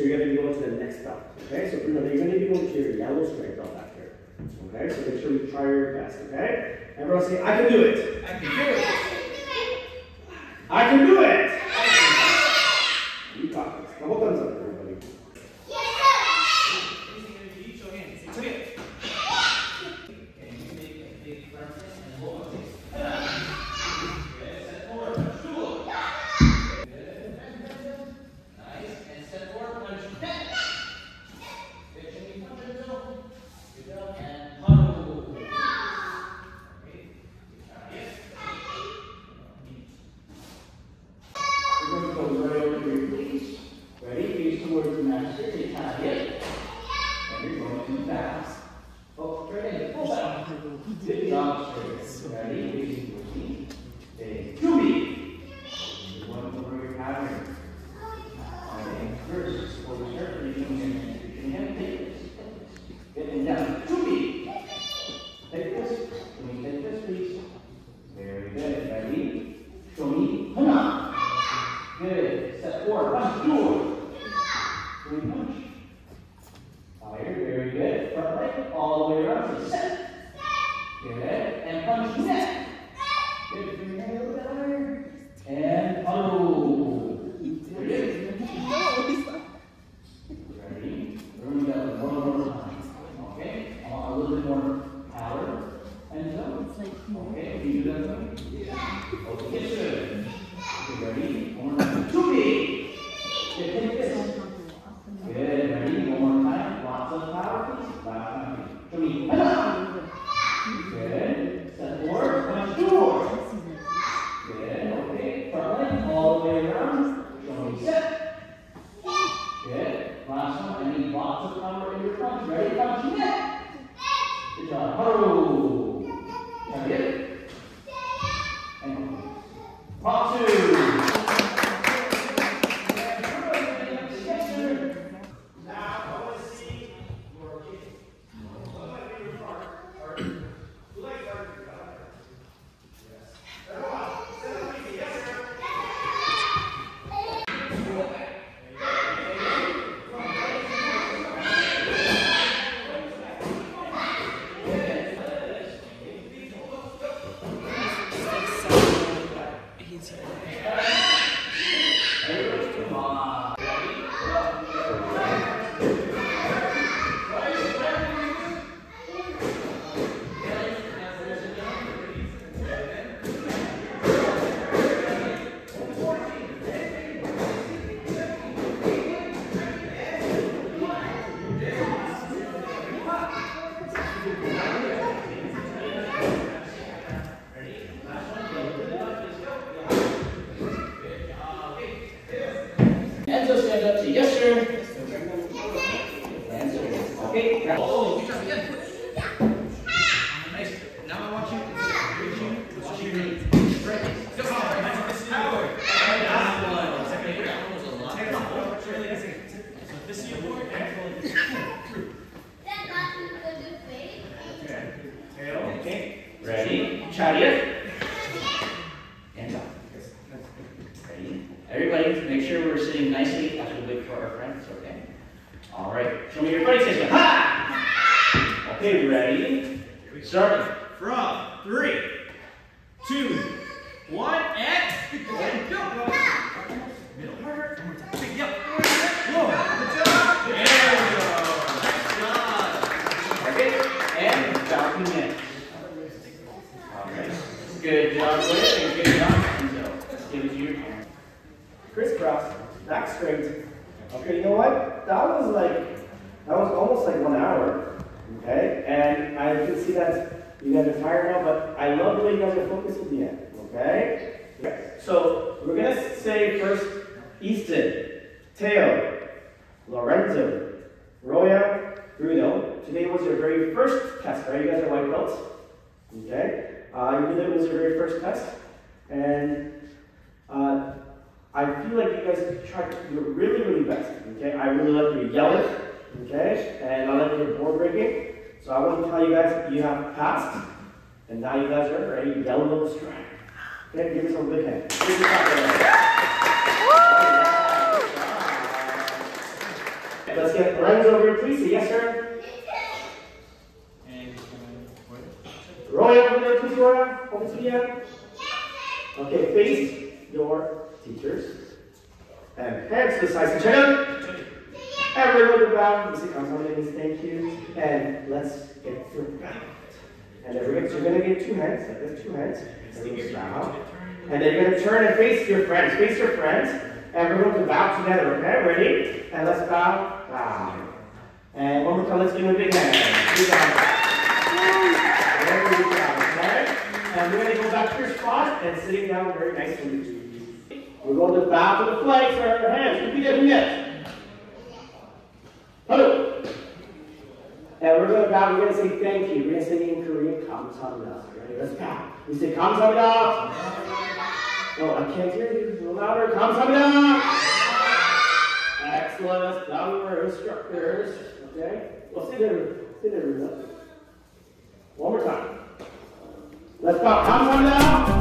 So you're going to be going to the next belt. Okay, so Bruno, you're going to be going to your yellow stripe belt back here. Okay, so make sure you try your best. Okay, everyone say, I can do it. I can do it. I can do it. You got this. Couple thumbs up, everybody. Each your hands. Come here. Okay, you make a big firm fist and hold on. Good. Step forward. Punch two. Good. Nice. And step forward. Punch back. Good. Show me punch in the middle. Good job. And huddle. Okay. Good job. Yes. We're going to go right over here, please. Ready? Face towards the master. Take time. Hip. And you're going too fast. Oh, straight in. Pull down. We start, you down. Me. Take this. Can take this? Very good. Ready? Show me. Come on. Good. Punch. Door. Three punch. Fire. Very good. Front leg. All the way around. So set. Good. And punch neck. Good. Bring your hand a little bit higher. And huddle. Very. Ready? Remember that one more time. Okay? A little bit more power. And so. Okay. Can you do that for me? Good. Okay, ready? One more time. To me. Okay, take this. Good. Ready? One more time. Lots of power, please. Last time. To me. Hello. Good. Step forward. Punch forward. Good. Okay. Front leg all the way around. Show me set. Good. Last one. I need lots of power in your punch. Ready? Punch neck. Good job. Huddle. Got it? And Part two. Now, I want to see your kids. What my favorite part are, who likes art? Yes. Everyone, stand up, please. Yes, sir. Enzo, Okay. Oh, again. Nice. Now I want you to reach you. Straight. Go on. Power. That a. This. Okay. Ready? Charyeot. And up. Ready? Everybody, make sure we're sitting nicely as we wait for our friends, okay? All right. Show me your fighting station. Ha! Okay, ready? Starting. From three, two, one, and and go. Middle. One more time. Big, Yep. Whoa. Good job. There we go. Nice job. Okay. And bouncing in. All right. Good job, Liz, good job, Enzo. Give it to your turn. crisscross, back straight. Okay, you know what? That was like, that was almost like one hour. Okay, and I can see that you guys are tired now, but I love the way you guys are focused at the end. Okay? Okay. So we're gonna say first Easton, Teo, Lorenzo, Roya, Bruno. Today was your very first test, right? You guys are white belts. Okay? Uh, you did it was your very first test. And uh, I feel like you guys tried your really, really best. Okay, I really like your yelling. Okay, and your board breaking. So I want to tell you guys you have passed, and now you guys are ready to yell a little strike. Okay, give yourself a big hand. Hand. Let's get Lorenzo over here, please. Yes, sir. And Roy over there, please, Roya. Over to the end. Okay, face your teachers. And hands to the sides. Check out. Everyone to bow. You say, on, ladies, thank you. And let's get bow. And we're gonna, you're gonna get two hands, like this, two hands. And then you bow. And then you're gonna turn and face your friends. Face your friends. And we're going to bow together, okay? Ready? And let's bow. Bow. And one more time, let's give him a big hand. Very good okay? And we're going to go back to your spot and sitting down very nicely. We're going to bow to the flag, so our hands. Repeat it again. Hello. And we're going to bow. We're going to say thank you. We're going to say in Korean, 감사합니다. Ready? Let's bow. We say 감사합니다. Oh, I can't hear you. A little louder. 감사합니다. Excellent. Let's bow to our instructors. Okay? Well, sit there. Sit there, Rita. One more time. Let's bow. 감사합니다.